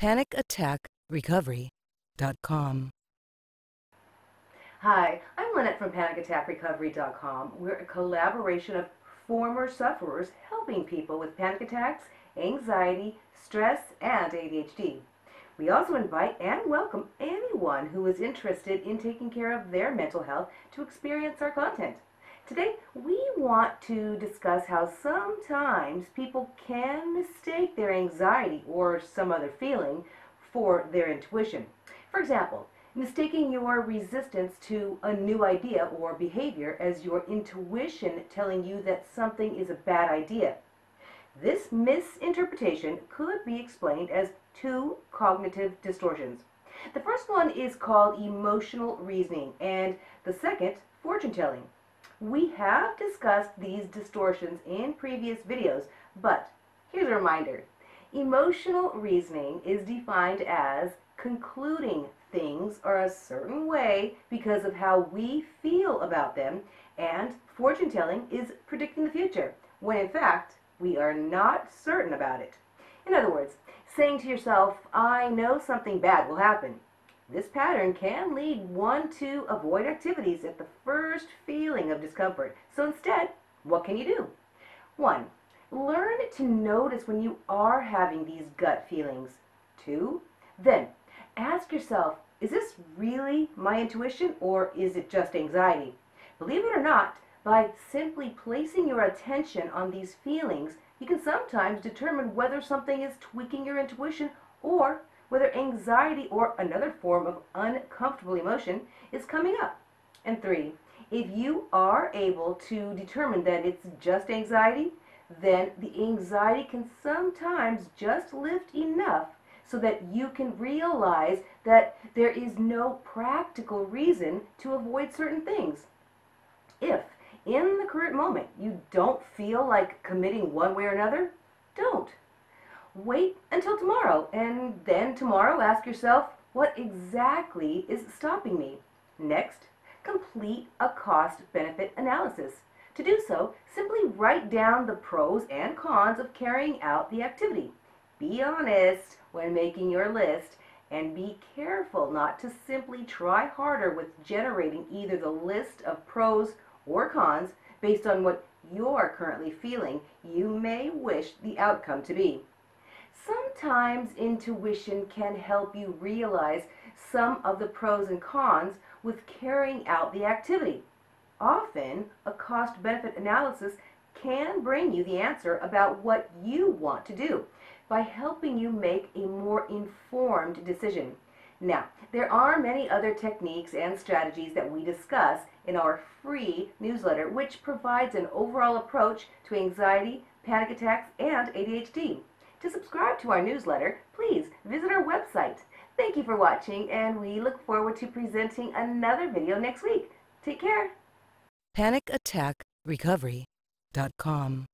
PanicAttackRecovery.com. Hi, I'm Lynnette from PanicAttackRecovery.com. We're a collaboration of former sufferers helping people with panic attacks, anxiety, stress, and ADHD. We also invite and welcome anyone who is interested in taking care of their mental health to experience our content. Today, we want to discuss how sometimes people can mistake their anxiety or some other feeling for their intuition. For example, mistaking your resistance to a new idea or behavior as your intuition telling you that something is a bad idea. This misinterpretation could be explained as two cognitive distortions. The first one is called emotional reasoning, and the second, fortune telling. We have discussed these distortions in previous videos, but here's a reminder. Emotional reasoning is defined as concluding things are a certain way because of how we feel about them, and fortune telling is predicting the future, when in fact, we are not certain about it. In other words, saying to yourself, I know something bad will happen, this pattern can lead one to avoid activities at the first feeling of discomfort. So instead, what can you do? One, learn to notice when you are having these gut feelings. Two, then ask yourself, is this really my intuition or is it just anxiety? Believe it or not, by simply placing your attention on these feelings, you can sometimes determine whether something is tweaking your intuition or whether anxiety or another form of uncomfortable emotion is coming up. And three, if you are able to determine that it's just anxiety, then the anxiety can sometimes just lift enough so that you can realize that there is no practical reason to avoid certain things. If in the current moment you don't feel like committing one way or another, don't wait until tomorrow. And then tomorrow ask yourself, what exactly is stopping me? Next, complete a cost benefit analysis. To do so, simply write down the pros and cons of carrying out the activity. Be honest when making your list and be careful not to simply try harder with generating either the list of pros or cons based on what you're currently feeling you may wish the outcome to be. Sometimes intuition can help you realize some of the pros and cons with carrying out the activity. Often, a cost-benefit analysis can bring you the answer about what you want to do by helping you make a more informed decision. Now, there are many other techniques and strategies that we discuss in our free newsletter, which provides an overall approach to anxiety, panic attacks, and ADHD. To subscribe to our newsletter, please visit our website. Thank you for watching, and we look forward to presenting another video next week. Take care. PanicAttackRecovery.com